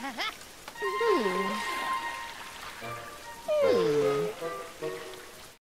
hmm.